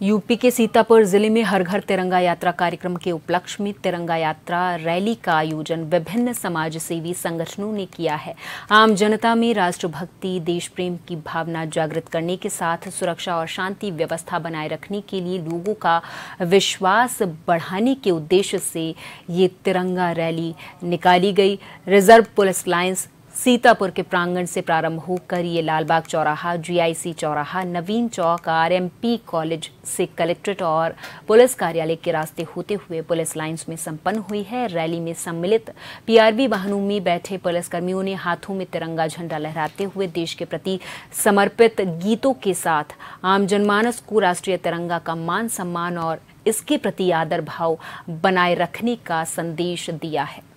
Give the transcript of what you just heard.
UP के सीतापुर ज़िले में हर घर तिरंगा यात्रा कार्यक्रम के उपलक्ष्य में तिरंगा यात्रा रैली का आयोजन विभिन्न समाज सेवी संगठनों ने किया है। आम जनता में राष्ट्रभक्ति देश प्रेम की भावना जागृत करने के साथ सुरक्षा और शांति व्यवस्था बनाए रखने के लिए लोगों का विश्वास बढ़ाने के उद्देश्य से ये तिरंगा रैली निकाली गई। रिज़र्व पुलिस लाइन्स सीतापुर के प्रांगण से प्रारंभ होकर ये लालबाग चौराहा, जीआईसी चौराहा, नवीन चौक, आरएमपी कॉलेज से कलेक्ट्रेट और पुलिस कार्यालय के रास्ते होते हुए पुलिस लाइंस में संपन्न हुई है। रैली में सम्मिलित पीआरबी वाहनों में बैठे पुलिसकर्मियों ने हाथों में तिरंगा झंडा लहराते हुए देश के प्रति समर्पित गीतों के साथ आम जनमानस को राष्ट्रीय तिरंगा का मान सम्मान और इसके प्रति आदर भाव बनाए रखने का संदेश दिया है।